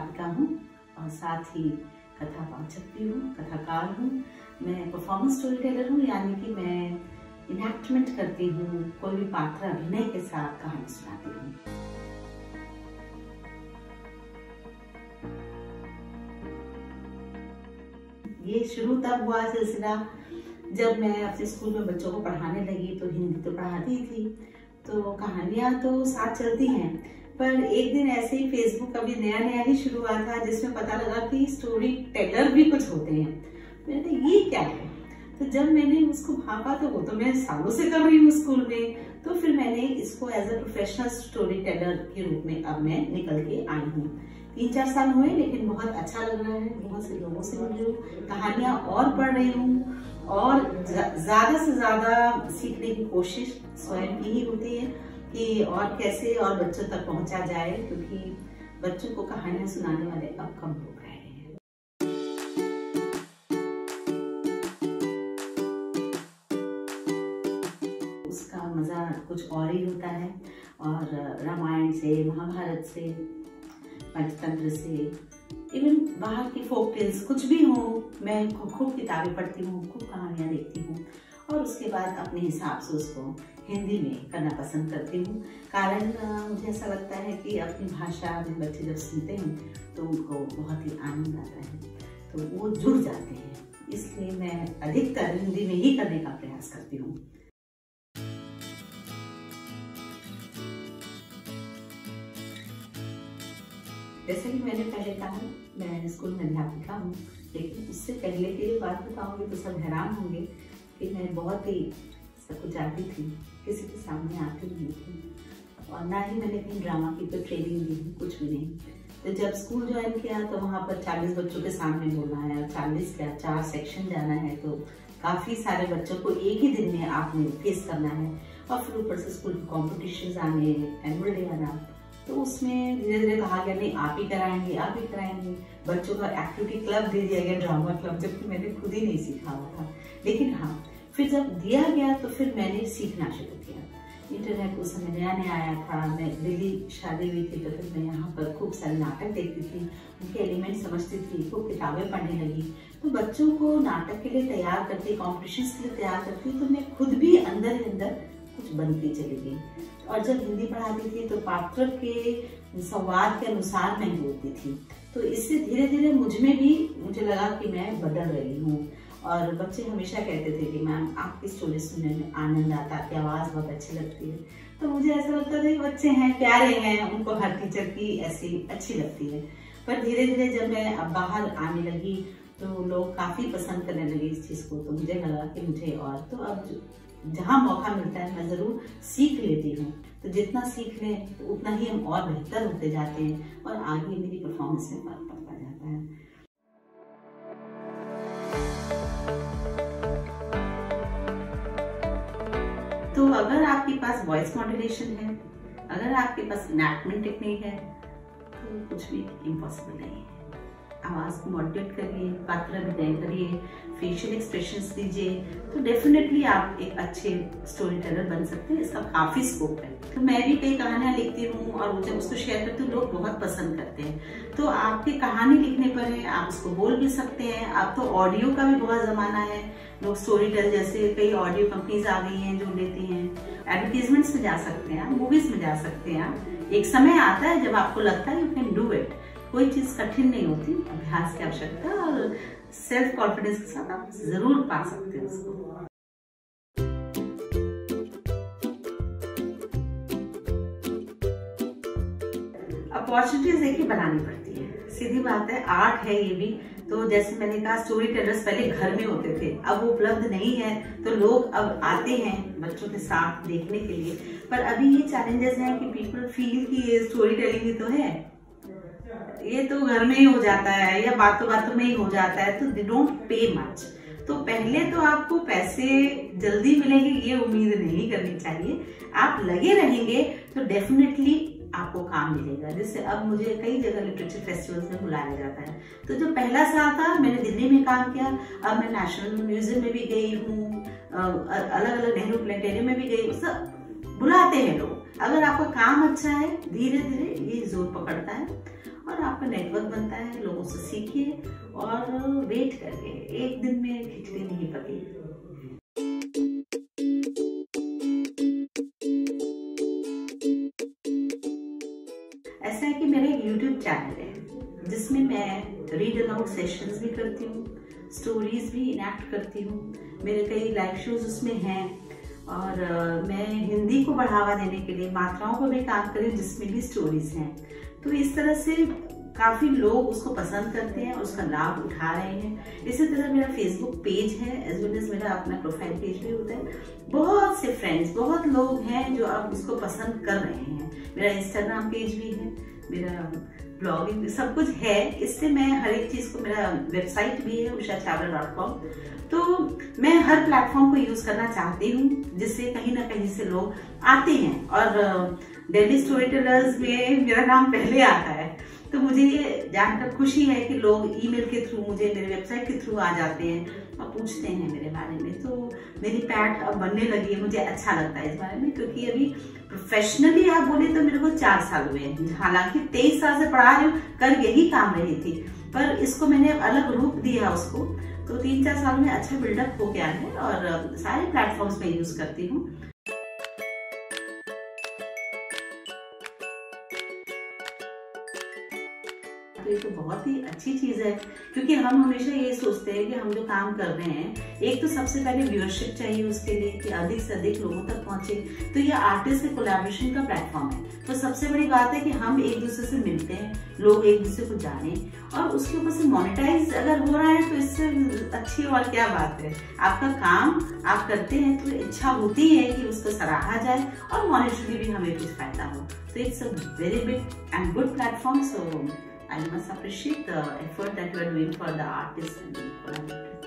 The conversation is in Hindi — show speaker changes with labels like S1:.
S1: अध्यापिका हूँ और साथ ही कथा वाचक भी हूँ, कथाकार हूँ। मैं परफॉर्मेंस स्टोरी टेलर हूँ, यानी कि मैं इनैक्टमेंट करती हूँ, कोई भी पात्र अभिनय के साथ कहानी सुनाती हूँ। ये शुरू तब हुआ सिलसिला जब मैं अपने स्कूल में बच्चों को पढ़ाने लगी तो हिंदी तो पढ़ाती थी। तो कहानियाँ तो साथ चलती हैं पर एक दिन ऐसे ही फेसबुक अभी नया नया ही शुरू हुआ था, जिसमें पता लगा कि स्टोरी टेलर भी कुछ होते हैं। मैंने ये क्या है? तो जब मैंने उसको भापा तो वो तो मैं सालों से कर रही हूँ स्कूल में। तो फिर मैंने इसको as a professional story teller के रूप में अब मैं निकल के आई हूँ। तीन चार साल हुए, लेकिन बहुत अच्छा लग रहा है। बहुत से लोगों से मिल रही हूँ, कहानियाँ और पढ़ रही हूँ और ज़्यादा से ज़्यादा सीखने की कोशिश स्वयं की ही होती है। कि और कैसे और बच्चों तक पहुँचा जाए, क्योंकि बच्चों को कहानियाँ सुनाने वाले अब कम हो गए हैं। उसका मज़ा कुछ और ही होता है, और रामायण से, महाभारत से, पंचतंत्र से इवन बाहर की फोक टेल्स कुछ भी हो, मैं खूब किताबें पढ़ती हूँ, खूब कहानियाँ देखती हूँ। और उसके बाद अपने हिसाब से उसको हिंदी में करना पसंद करती हूँ। कारण मुझे ऐसा लगता है कि अपनी भाषा में बच्चे जब सुनते हैं तो उनको बहुत ही आनंद आता है। तो वो जुड़ जाते हैं। इसलिए मैं अधिकतर हिंदी में ही करने का प्रयास करती हूँ। जैसे कि मैंने पहले कहा, मैं स्कूल में अध्यापिका हूँ, लेकिन उससे पहले की बात बताऊँगी तो सब हैरान होंगे। कि मैं बहुत ही सब कुछ जानती थी, किसी के सामने आती नहीं थी। और ना ही मैंने कहीं ड्रामा की कोई ट्रेनिंग ली कुछ भी नहीं। तो जब स्कूल ज्वाइन किया तो वहाँ पर 40 बच्चों के सामने बोलना है, और 40 क्या, चार सेक्शन जाना है तो काफ़ी सारे बच्चों को एक ही दिन में आपने फेस करना है। और फिर ऊपर से स्कूल के कॉम्पिटिशन आने एनुअल डे आना। तो उसमें धीरे धीरे कहा गया, नहीं, आप ही कराएँगे, आप ही कराएँगे। बच्चों का एक्टिविटी क्लब दे दिया गया ड्रामा क्लब जबकि मैंने खुद ही नहीं सीखा हुआ था। लेकिन हाँ फिर जब दिया गया तो फिर मैंने सीखना शुरू किया। इंटरनेट उस समय नया नया आया था। मैं दिल्ली शादी हुई थी तो फिर मैं यहाँ पर खूब सारे नाटक देखती थी। उनके एलिमेंट समझती थी, खूब किताबें पढ़ने लगी। तो बच्चों को नाटक के लिए तैयार करती कॉम्पिटिशन के लिए तैयार करती तो मैं खुद भी अंदर ही अंदर कुछ बनती चली गई। और जब हिंदी पढ़ाती थी तो पात्र के संवाद के अनुसार मैं बोलती थी। तो इससे धीरे धीरे मुझमें भी मुझे लगा कि मैं बदल रही हूँ। और बच्चे हमेशा कहते थे कि मैम आपकी स्टोरी सुनने में आनंद आता आपकी आवाज़ बहुत अच्छी लगती है। तो मुझे ऐसा लगता था कि बच्चे हैं, प्यारे हैं, उनको हर टीचर की ऐसी अच्छी लगती है। पर धीरे धीरे जब मैं अब बाहर आने लगी तो लोग काफ़ी पसंद करने लगे इस चीज़ को तो मुझे लगा कि मुझे और तो अब जहाँ मौका मिलता है, मैं ज़रूर सीख लेती हूँ। तो जितना सीख लें तो उतना ही हम और बेहतर होते जाते हैं और आगे मेरी परफॉर्मेंस में फ़र्क पड़ता जाता है। अगर आपके पास वॉइस मॉड्यूलेशन है, अगर आपके पास इनैक्टमेंट टेक्निक है तो कुछ भी इम्पॉसिबल नहीं है। आवाज़ को मॉडरेट करिए, पात्र अभिनय करिए फेशियल एक्सप्रेशन दीजिए तो डेफिनेटली आप एक अच्छे स्टोरी टेलर बन सकते हैं। इसका काफ़ी स्कोप है। तो मैं भी कई कहानियाँ लिखती हूँ और जब उसको शेयर करती हूँ, लोग बहुत पसंद करते हैं। तो आपकी कहानी लिखने पर है, आप उसको बोल भी सकते हैं। अब तो ऑडियो का भी बहुत जमाना है। लोग स्टोरी टेल जैसे कई ऑडियो कंपनीज़ आ गई हैं जो लेती हैं। एडवर्टीजमेंट्स में जा सकते हैं मूवीज़ में जा सकते हैं एक समय आता है जब आपको लगता है यू कैन डू इट कोई चीज़ कठिन नहीं होती, अभ्यास की आवश्यकता और सेल्फ कॉन्फिडेंस के साथ आप ज़रूर पा सकते हैं उसको। अपॉर्चुनिटीज़ देखिए बनानी पड़ती है। सीधी बात है, आर्ट है ये भी। तो जैसे मैंने कहा स्टोरी टेलर्स पहले घर में होते थे। अब वो उपलब्ध नहीं है तो लोग अब आते हैं बच्चों के साथ देखने के लिए। पर अभी ये चैलेंजेस हैं कि पीपल फील कि ये स्टोरी टेलिंग ही तो है। ये तो घर में ही हो जाता है, या बातों बातों में ही हो जाता है तो दे डोंट पे मच तो पहले तो आपको पैसे जल्दी मिलेंगे, ये उम्मीद नहीं करनी चाहिए। आप लगे रहेंगे तो डेफिनेटली आपको काम मिलेगा। जैसे अब मुझे कई जगह लिटरेचर फेस्टिवल्स में बुलाया जाता है। तो जो पहला साल था, मैंने दिल्ली में काम किया। अब मैं नेशनल म्यूज़ियम में भी गई हूँ अलग अलग नेहरू प्लेटेरियम में भी गई सब बुलाते हैं लोग। अगर आपका काम अच्छा है धीरे धीरे ये ज़ोर पकड़ता है। और आपका नेटवर्क बनता है, लोगों से सीखिए और वेट करिए। एक दिन में खिचड़ी नहीं पकी। ऐसा है कि मेरा एक चैनल है, जिसमें मैं रीड अलाउड सेशंस भी करती हूँ स्टोरीज भी इनैक्ट करती हूँ। मेरे कई लाइव शोज़ उसमें हैं और मैं हिंदी को बढ़ावा देने के लिए, मात्राओं पर भी काम करी, जिसमें भी स्टोरीज हैं। तो इस तरह से काफ़ी लोग उसको पसंद करते हैं उसका लाभ उठा रहे हैं। इसी तरह मेरा फेसबुक पेज है एज वेल एज मेरा अपना प्रोफ़ाइल पेज भी होता है। बहुत से फ्रेंड्स बहुत लोग हैं जो अब उसको पसंद कर रहे हैं। मेरा इंस्टाग्राम पेज भी है, मेरा ब्लॉगिंग सब कुछ है। इससे मैं हर एक चीज़ को, मेरा वेबसाइट भी है उषा चावल डॉट कॉम तो मैं हर प्लेटफॉर्म को यूज़ करना चाहती हूँ, जिससे कहीं ना कहीं से लोग आते हैं। और डेली स्टोरी टेलर्स में मेरा नाम पहले आता है। तो मुझे ये जानकर खुशी है कि लोग ईमेल के थ्रू मुझे, मेरे वेबसाइट के थ्रू आ जाते हैं और पूछते हैं मेरे बारे में। तो मेरी पैट अब बनने लगी है, मुझे अच्छा लगता है इस बारे में, क्योंकि अभी प्रोफेशनली आप बोले तो मेरे को चार साल हुए हैं। हालाँकि तेईस साल से पढ़ा रही हूँ, कर यही काम रही थी, पर इसको मैंने अलग रूप दिया उसको। तो तीन चार साल में अच्छा बिल्डअप हो गया है और सारे प्लेटफॉर्म्स में यूज़ करती हूँ। तो ये तो बहुत ही अच्छी चीज़ है, क्योंकि हम हमेशा ये सोचते हैं कि हम जो काम कर रहे हैं, एक तो सबसे पहले व्यूअरशिप चाहिए उसके लिए कि अधिक से अधिक लोगों तक पहुँचे। तो ये आर्टिस्ट से कोलैबोरेशन का प्लेटफॉर्म है। तो सबसे बड़ी बात है कि हम एक दूसरे से मिलते हैं, लोग एक दूसरे को जाने और उसके ऊपर से मोनिटाइज अगर हो रहा है तो इससे अच्छी और क्या बात है? आपका काम आप करते हैं तो इच्छा होती है कि उसको सराहा जाए और मॉनिटरी भी हमें कुछ फ़ायदा हो। तो it's a very big and good platform so I must appreciate the effort that you are doing for the artists and the.